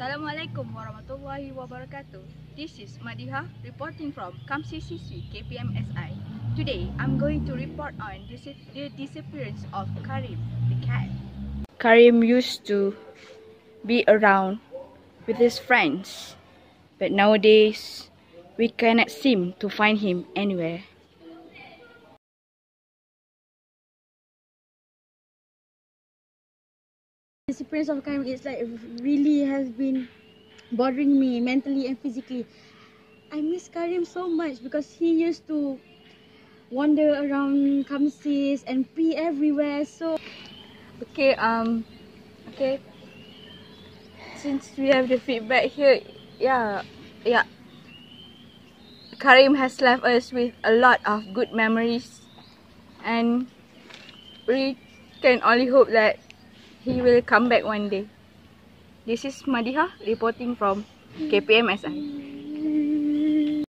Assalamualaikum warahmatullahi wabarakatuh. This is Madiha reporting from Siswi KPMSI. Today, I'm going to report on dis the disappearance of Karim, the cat. Karim used to be around with his friends, but nowadays, we cannot seem to find him anywhere. Disappearance of Karem is like really has been bothering me mentally and physically. I miss Karem so much because he used to wander around Kamsis and pee everywhere. So Okay, um, okay. Since we have the feedback here, yeah, yeah. Karem has left us with a lot of good memories, and we can only hope that he will come back one day. This is Madiha reporting from KPMSI.